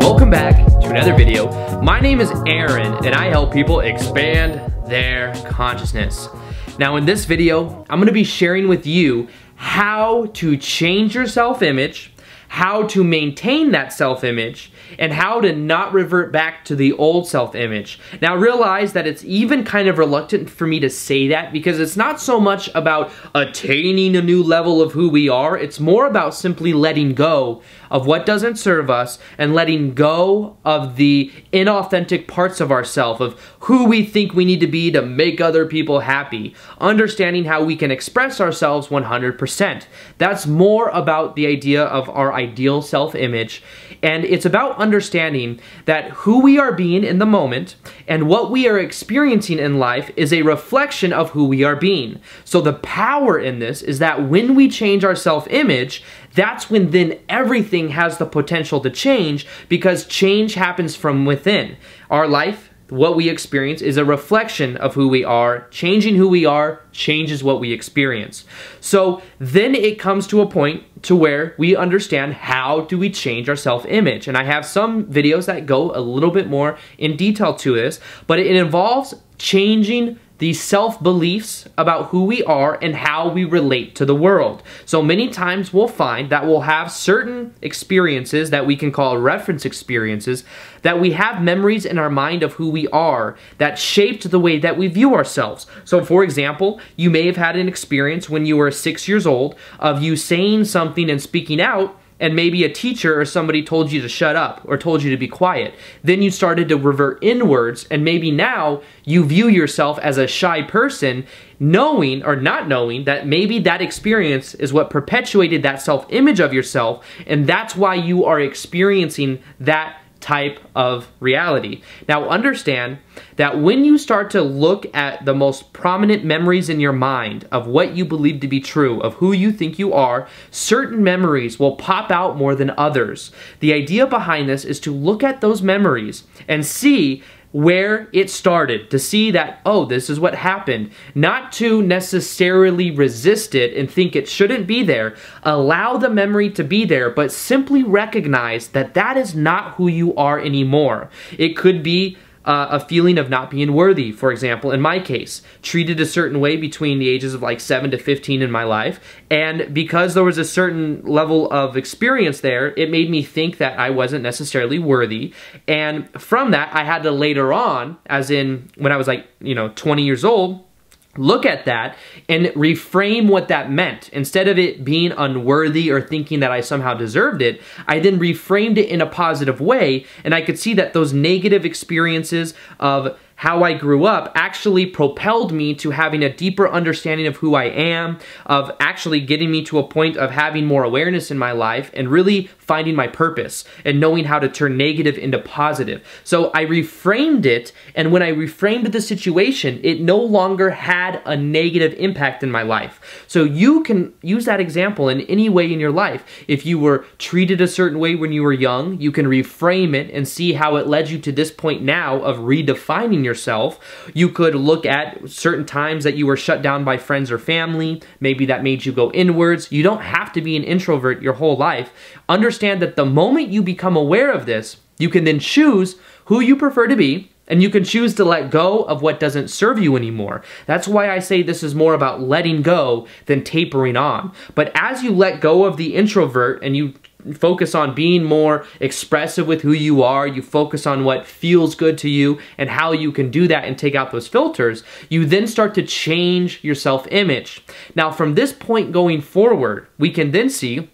Welcome back to another video. My name is Aaron and I help people expand their consciousness. Now in this video, I'm gonna be sharing with you how to change your self-image, how to maintain that self-image, and how to not revert back to the old self-image. Now realize that it's even kind of reluctant for me to say that because it's not so much about attaining a new level of who we are, it's more about simply letting go of what doesn't serve us and letting go of the inauthentic parts of ourselves, of who we think we need to be to make other people happy. Understanding how we can express ourselves 100%. That's more about the idea of our ideal self-image and it's about understanding that who we are being in the moment and what we are experiencing in life is a reflection of who we are being. So the power in this is that when we change our self-image, that's when then everything has the potential to change because change happens from within. Our life what we experience is a reflection of who we are. Changing who we are changes what we experience. So then it comes to a point to where we understand how do we change our self-image. And I have some videos that go a little bit more in detail to this, but it involves changing these self-beliefs about who we are and how we relate to the world. So many times we'll find that we'll have certain experiences that we can call reference experiences, that we have memories in our mind of who we are that shaped the way that we view ourselves. So for example, you may have had an experience when you were six years old of you saying something and speaking out and maybe a teacher or somebody told you to shut up or told you to be quiet. Then you started to revert inwards and maybe now you view yourself as a shy person knowing or not knowing that maybe that experience is what perpetuated that self-image of yourself and that's why you are experiencing that type of reality. Now understand that when you start to look at the most prominent memories in your mind of what you believe to be true, of who you think you are, certain memories will pop out more than others. The idea behind this is to look at those memories and see where it started to see that, oh, this is what happened. Not to necessarily resist it and think it shouldn't be there. Allow the memory to be there, but simply recognize that that is not who you are anymore. It could be uh, a feeling of not being worthy, for example, in my case, treated a certain way between the ages of like 7 to 15 in my life, and because there was a certain level of experience there, it made me think that I wasn't necessarily worthy, and from that, I had to later on, as in when I was like, you know, 20 years old, look at that and reframe what that meant. Instead of it being unworthy or thinking that I somehow deserved it, I then reframed it in a positive way and I could see that those negative experiences of how I grew up actually propelled me to having a deeper understanding of who I am, of actually getting me to a point of having more awareness in my life and really finding my purpose and knowing how to turn negative into positive. So I reframed it, and when I reframed the situation, it no longer had a negative impact in my life. So you can use that example in any way in your life. If you were treated a certain way when you were young, you can reframe it and see how it led you to this point now of redefining yourself. You could look at certain times that you were shut down by friends or family. Maybe that made you go inwards. You don't have to be an introvert your whole life. Understand that the moment you become aware of this, you can then choose who you prefer to be, and you can choose to let go of what doesn't serve you anymore. That's why I say this is more about letting go than tapering on. But as you let go of the introvert and you focus on being more expressive with who you are, you focus on what feels good to you and how you can do that and take out those filters, you then start to change your self-image. Now from this point going forward, we can then see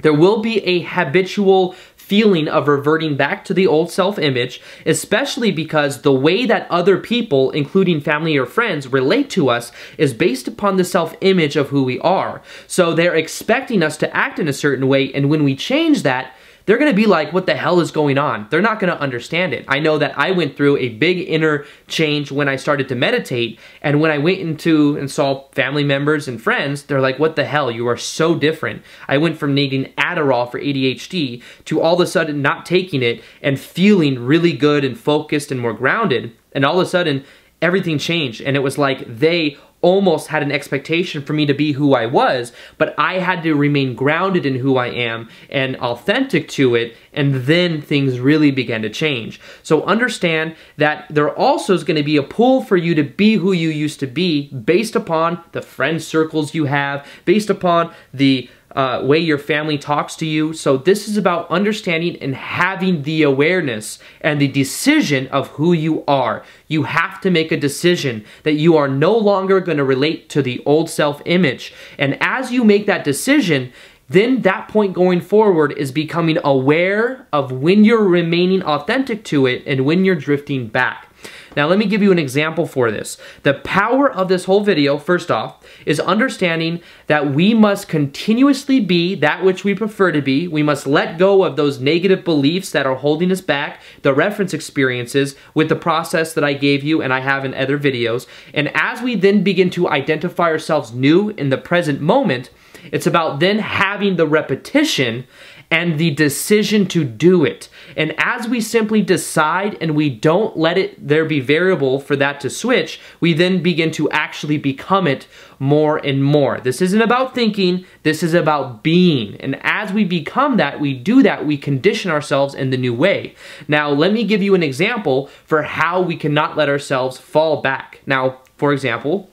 there will be a habitual feeling of reverting back to the old self-image, especially because the way that other people, including family or friends, relate to us is based upon the self-image of who we are. So they're expecting us to act in a certain way, and when we change that, they're to be like, what the hell is going on? They're not to understand it. I know that I went through a big inner change when I started to meditate, and when I went into and saw family members and friends, they're like, what the hell? You are so different. I went from needing Adderall for ADHD to all of a sudden not taking it and feeling really good and focused and more grounded, and all of a sudden, everything changed, and it was like they almost had an expectation for me to be who I was, but I had to remain grounded in who I am and authentic to it, and then things really began to change. So understand that there also is going to be a pull for you to be who you used to be based upon the friend circles you have, based upon the uh, way your family talks to you. So this is about understanding and having the awareness and the decision of who you are. You have to make a decision that you are no longer going to relate to the old self-image. And as you make that decision, then that point going forward is becoming aware of when you're remaining authentic to it and when you're drifting back. Now let me give you an example for this. The power of this whole video, first off, is understanding that we must continuously be that which we prefer to be. We must let go of those negative beliefs that are holding us back, the reference experiences with the process that I gave you and I have in other videos. And as we then begin to identify ourselves new in the present moment, it's about then having the repetition and the decision to do it. And as we simply decide and we don't let it there be variable for that to switch, we then begin to actually become it more and more. This isn't about thinking, this is about being. And as we become that, we do that, we condition ourselves in the new way. Now, let me give you an example for how we cannot let ourselves fall back. Now, for example,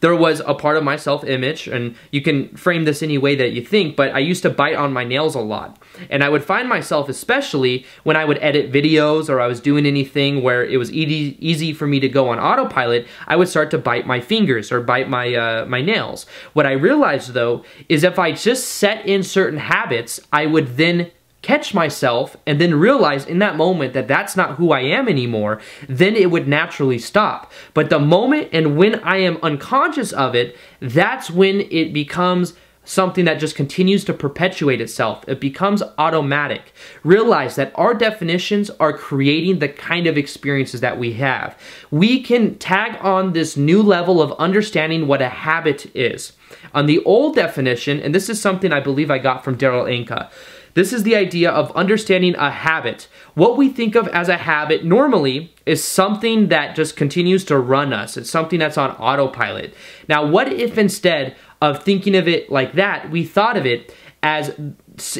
there was a part of my self-image, and you can frame this any way that you think, but I used to bite on my nails a lot. And I would find myself, especially when I would edit videos or I was doing anything where it was easy, easy for me to go on autopilot, I would start to bite my fingers or bite my, uh, my nails. What I realized though, is if I just set in certain habits, I would then catch myself and then realize in that moment that that's not who I am anymore, then it would naturally stop. But the moment and when I am unconscious of it, that's when it becomes something that just continues to perpetuate itself. It becomes automatic. Realize that our definitions are creating the kind of experiences that we have. We can tag on this new level of understanding what a habit is. On the old definition, and this is something I believe I got from Darryl Anka, this is the idea of understanding a habit. What we think of as a habit normally is something that just continues to run us. It's something that's on autopilot. Now, what if instead of thinking of it like that, we thought of it as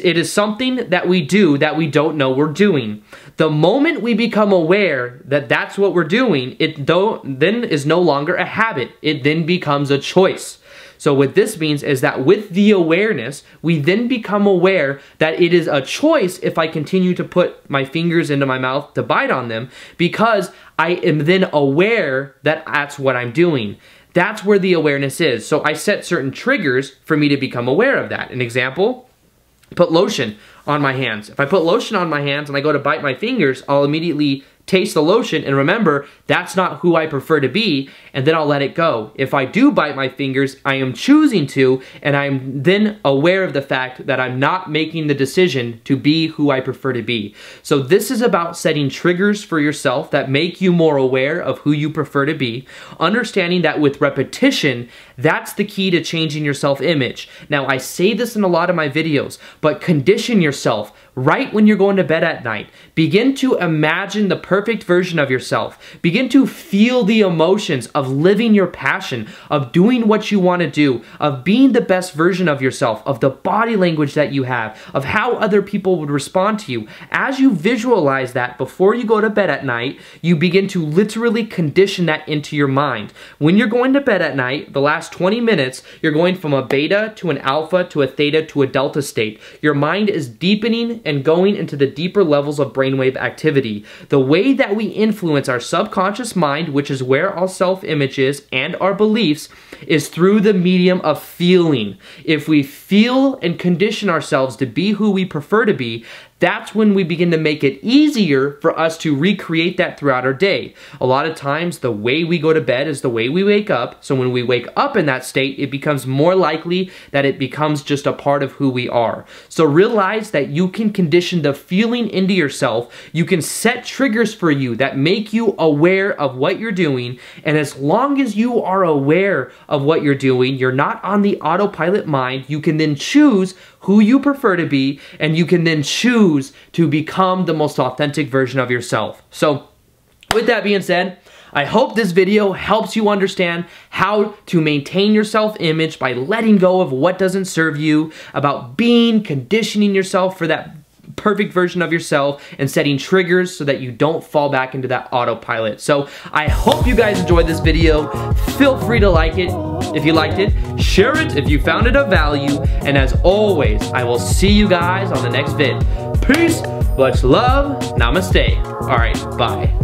it is something that we do that we don't know we're doing. The moment we become aware that that's what we're doing, it then is no longer a habit. It then becomes a choice. So what this means is that with the awareness, we then become aware that it is a choice if I continue to put my fingers into my mouth to bite on them because I am then aware that that's what I'm doing. That's where the awareness is. So I set certain triggers for me to become aware of that. An example, put lotion on my hands. If I put lotion on my hands and I go to bite my fingers, I'll immediately taste the lotion and remember that's not who I prefer to be and then I'll let it go. If I do bite my fingers, I am choosing to and I'm then aware of the fact that I'm not making the decision to be who I prefer to be. So this is about setting triggers for yourself that make you more aware of who you prefer to be, understanding that with repetition, that's the key to changing your self-image. Now I say this in a lot of my videos, but condition yourself right when you're going to bed at night. Begin to imagine the perfect version of yourself. Begin to feel the emotions of living your passion, of doing what you want to do, of being the best version of yourself, of the body language that you have, of how other people would respond to you. As you visualize that before you go to bed at night, you begin to literally condition that into your mind. When you're going to bed at night, the last 20 minutes, you're going from a beta to an alpha to a theta to a delta state. Your mind is deepening and going into the deeper levels of brainwave activity. The way that we influence our subconscious mind, which is where our self-image is, and our beliefs, is through the medium of feeling. If we feel and condition ourselves to be who we prefer to be, that's when we begin to make it easier for us to recreate that throughout our day. A lot of times, the way we go to bed is the way we wake up. So when we wake up in that state, it becomes more likely that it becomes just a part of who we are. So realize that you can condition the feeling into yourself. You can set triggers for you that make you aware of what you're doing. And as long as you are aware of what you're doing, you're not on the autopilot mind, you can then choose who you prefer to be, and you can then choose to become the most authentic version of yourself. So, with that being said, I hope this video helps you understand how to maintain your self-image by letting go of what doesn't serve you, about being, conditioning yourself for that perfect version of yourself and setting triggers so that you don't fall back into that autopilot. So I hope you guys enjoyed this video. Feel free to like it if you liked it, share it if you found it of value, and as always, I will see you guys on the next vid. Peace, much love, namaste. All right, bye.